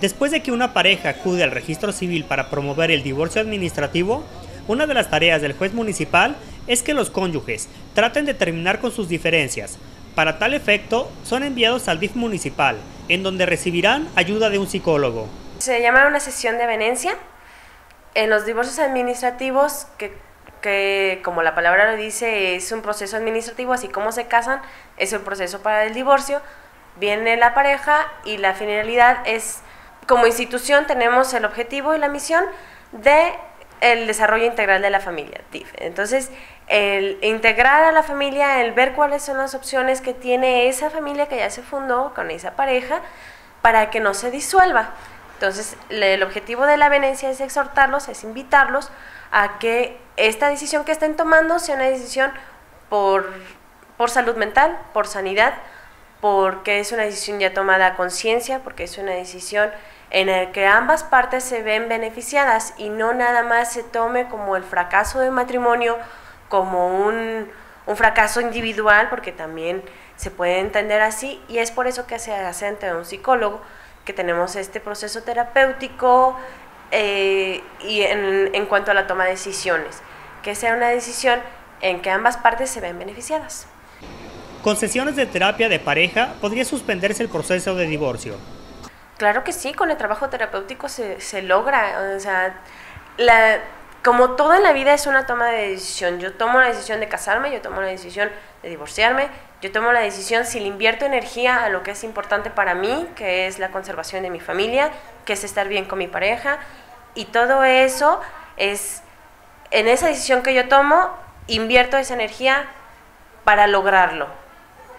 Después de que una pareja acude al registro civil para promover el divorcio administrativo, una de las tareas del juez municipal es que los cónyuges traten de terminar con sus diferencias. Para tal efecto, son enviados al DIF municipal, en donde recibirán ayuda de un psicólogo. Se llama una sesión de venencia. En los divorcios administrativos, que, que como la palabra lo dice, es un proceso administrativo, así como se casan, es un proceso para el divorcio. Viene la pareja y la finalidad es como institución tenemos el objetivo y la misión de el desarrollo integral de la familia. Entonces, el integrar a la familia, el ver cuáles son las opciones que tiene esa familia que ya se fundó con esa pareja para que no se disuelva. Entonces, el objetivo de la venencia es exhortarlos, es invitarlos a que esta decisión que estén tomando sea una decisión por, por salud mental, por sanidad, porque es una decisión ya tomada a conciencia, porque es una decisión en el que ambas partes se ven beneficiadas y no nada más se tome como el fracaso del matrimonio, como un, un fracaso individual, porque también se puede entender así, y es por eso que se hace ante un psicólogo, que tenemos este proceso terapéutico eh, y en, en cuanto a la toma de decisiones, que sea una decisión en que ambas partes se ven beneficiadas. Con sesiones de terapia de pareja podría suspenderse el proceso de divorcio. Claro que sí, con el trabajo terapéutico se, se logra. O sea, como todo en la vida es una toma de decisión. Yo tomo la decisión de casarme, yo tomo la decisión de divorciarme, yo tomo la decisión si le invierto energía a lo que es importante para mí, que es la conservación de mi familia, que es estar bien con mi pareja. Y todo eso es, en esa decisión que yo tomo, invierto esa energía para lograrlo.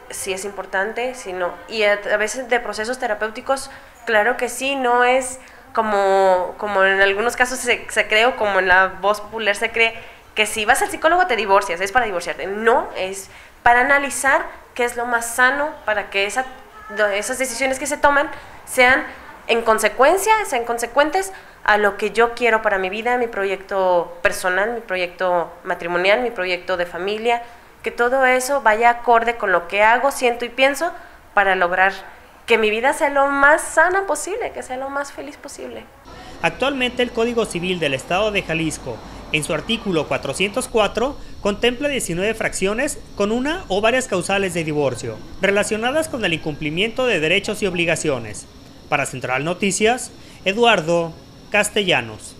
Si es importante, si no. Y a, a veces de procesos terapéuticos Claro que sí, no es como, como en algunos casos se, se cree o como en la voz popular se cree que si vas al psicólogo te divorcias, es para divorciarte. No, es para analizar qué es lo más sano para que esa, esas decisiones que se toman sean en consecuencia, sean consecuentes a lo que yo quiero para mi vida, mi proyecto personal, mi proyecto matrimonial, mi proyecto de familia, que todo eso vaya acorde con lo que hago, siento y pienso para lograr que mi vida sea lo más sana posible, que sea lo más feliz posible. Actualmente el Código Civil del Estado de Jalisco, en su artículo 404, contempla 19 fracciones con una o varias causales de divorcio, relacionadas con el incumplimiento de derechos y obligaciones. Para Central Noticias, Eduardo Castellanos.